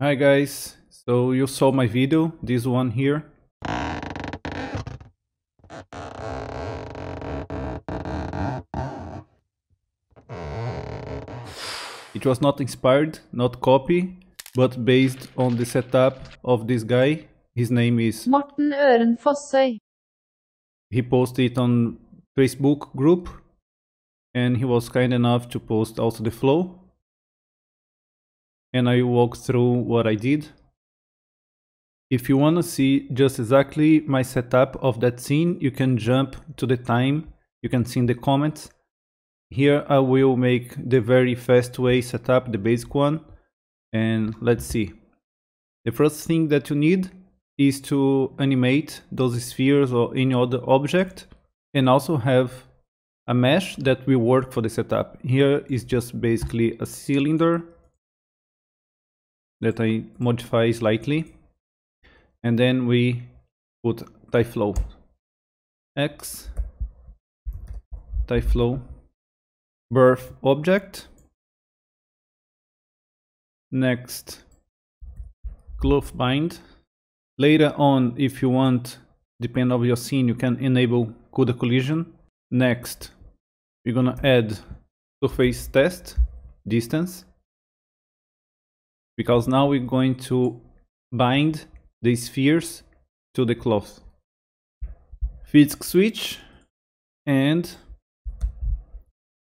Hi guys, so you saw my video, this one here. It was not inspired, not copy, but based on the setup of this guy. His name is, Morten Øren Fossøy. he posted it on Facebook group and he was kind enough to post also the flow. And I walk through what I did. If you want to see just exactly my setup of that scene, you can jump to the time. You can see in the comments. Here I will make the very fast way setup, the basic one. And let's see. The first thing that you need is to animate those spheres or any other object and also have a mesh that will work for the setup. Here is just basically a cylinder that I modify slightly and then we put Tyflow. X Tyflow birth object. Next cloth bind. Later on if you want depending on your scene you can enable CUDA collision. Next we're gonna add surface test distance because now we're going to bind the spheres to the cloth. Physics switch and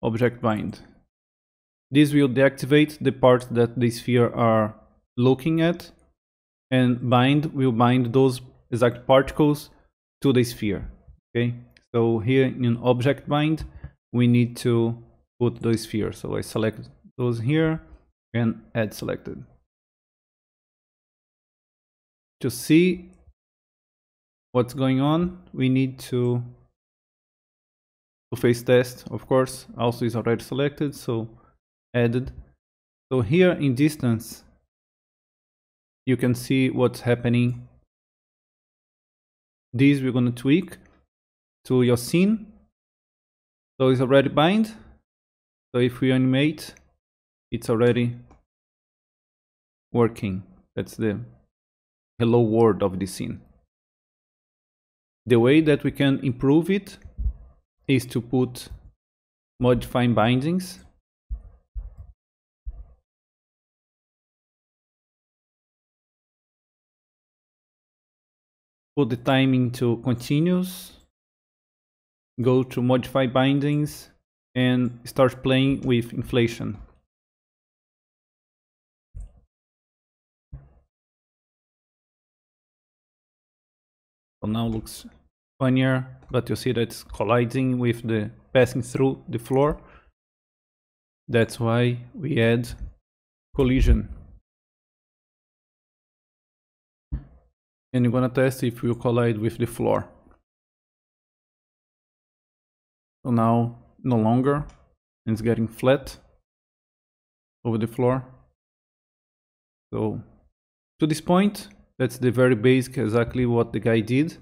object bind. This will deactivate the part that the sphere are looking at and bind will bind those exact particles to the sphere. Okay, so here in object bind we need to put those spheres. So I select those here and add selected to see what's going on, we need to face test, of course, also is already selected, so added. So here in distance, you can see what's happening. These we're going to tweak to your scene. So it's already bind. So if we animate, it's already working. That's the hello world of the scene. The way that we can improve it is to put modifying bindings. Put the timing to continuous. Go to modify bindings and start playing with inflation. So now looks funnier, but you see that it's colliding with the passing through the floor. That's why we add collision. And you're gonna test if you collide with the floor. So now no longer it's getting flat over the floor. So to this point, that's the very basic, exactly what the guy did.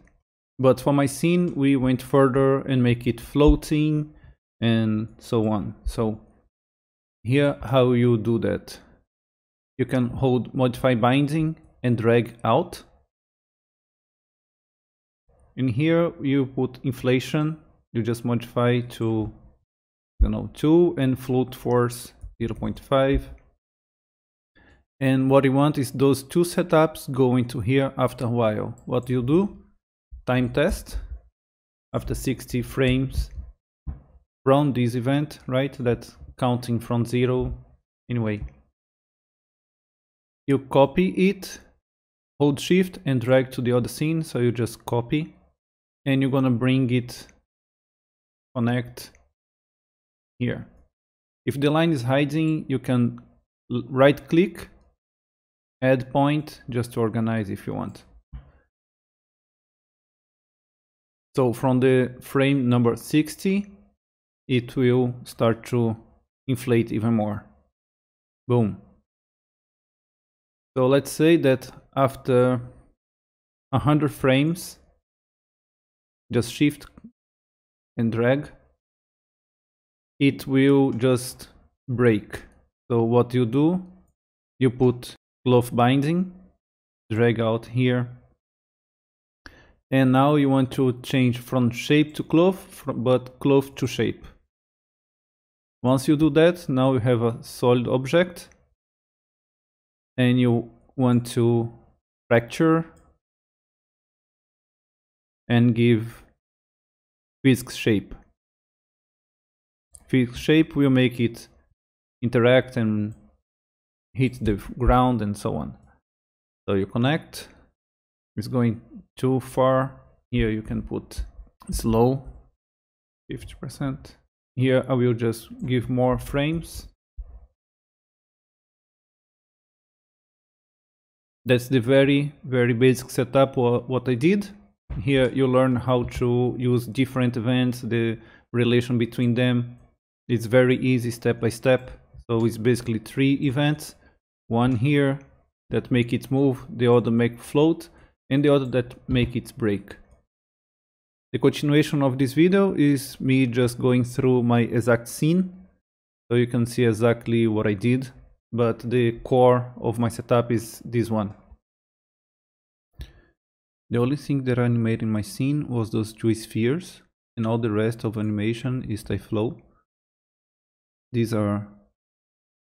But for my scene, we went further and make it floating and so on. So here, how you do that. You can hold modify binding and drag out. In here, you put inflation. You just modify to, you know, 2 and float force 0.5 and what you want is those two setups go into here after a while. What you do, time test, after 60 frames run this event, right? That's counting from zero. Anyway, you copy it, hold shift and drag to the other scene. So you just copy and you're gonna bring it, connect here. If the line is hiding, you can right click add point just to organize if you want. So from the frame number 60, it will start to inflate even more. Boom. So let's say that after 100 frames, just shift and drag, it will just break. So what you do, you put cloth binding, drag out here. And now you want to change from shape to cloth, but cloth to shape. Once you do that, now you have a solid object and you want to fracture and give physics shape. Physics shape will make it interact and hit the ground and so on. So you connect, it's going too far. Here you can put slow, 50%. Here I will just give more frames. That's the very, very basic setup what I did. Here you learn how to use different events, the relation between them. It's very easy step by step. So it's basically three events. One here that make it move, the other make float, and the other that make it break. The continuation of this video is me just going through my exact scene. So you can see exactly what I did, but the core of my setup is this one. The only thing that I animated in my scene was those two spheres, and all the rest of animation is Tyflow. These are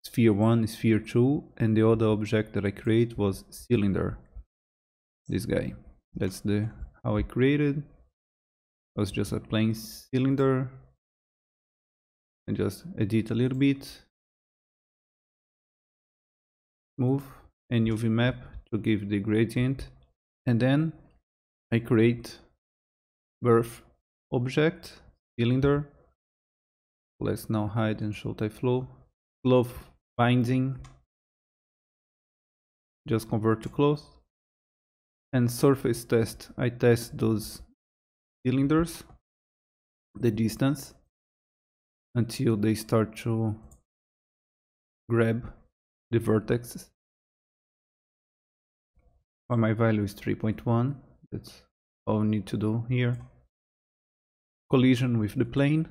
sphere 1, sphere 2, and the other object that I create was cylinder. This guy. That's the how I created. It was just a plain cylinder. And just edit a little bit. Move and UV map to give the gradient. And then I create birth object cylinder. Let's now hide and show Tyflow cloth binding just convert to cloth and surface test I test those cylinders the distance until they start to grab the vertexes. Well, my value is 3.1. That's all we need to do here. Collision with the plane.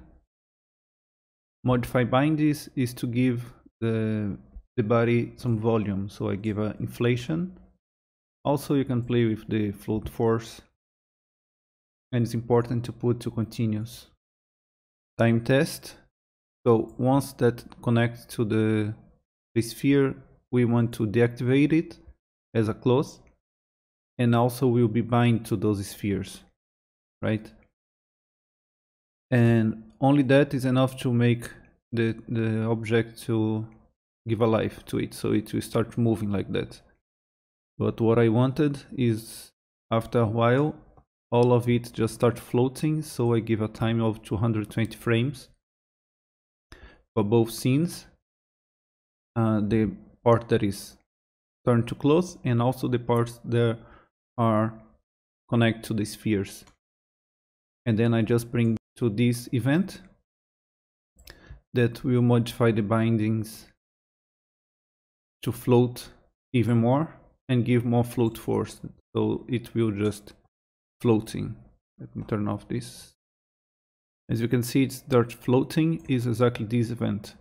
Modify bindings is to give the, the body some volume. So I give a inflation. Also, you can play with the float force and it's important to put to continuous. Time test. So once that connects to the, the sphere, we want to deactivate it as a cloth and also will be bind to those spheres, right? And only that is enough to make the, the object to give a life to it, so it will start moving like that. But what I wanted is after a while all of it just start floating so I give a time of 220 frames for both scenes uh, the part that is turned to cloth and also the parts that are connect to the spheres and then I just bring to this event that will modify the bindings to float even more and give more float force so it will just floating. Let me turn off this. As you can see, it's dirt floating is exactly this event.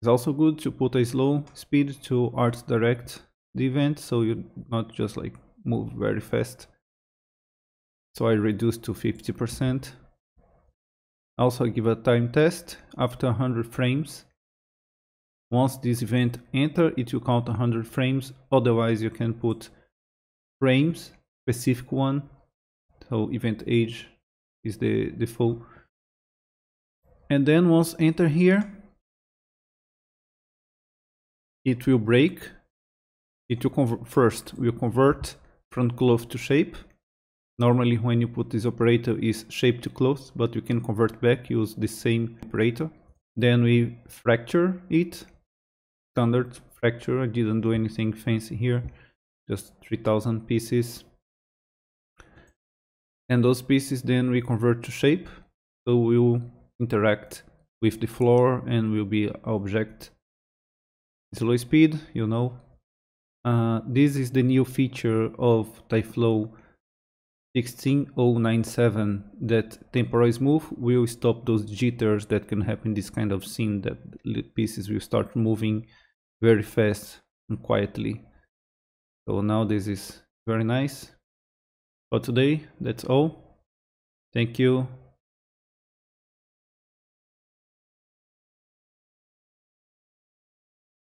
It's also good to put a slow speed to art direct the event so you not just like move very fast. So I reduce to 50%. Also give a time test after 100 frames. Once this event enter, it will count 100 frames. Otherwise you can put frames specific one. So event age is the default. And then once enter here, it will break. It will first will convert from cloth to shape. Normally when you put this operator is shape to cloth, but you can convert back, use the same operator. Then we fracture it. Standard fracture, I didn't do anything fancy here. Just 3000 pieces and those pieces then we convert to shape so we'll interact with the floor and will be object slow speed you know uh, this is the new feature of Tyflow 16097 that temporary smooth will stop those jitters that can happen this kind of scene that pieces will start moving very fast and quietly. So now this is very nice. For today, that's all. Thank you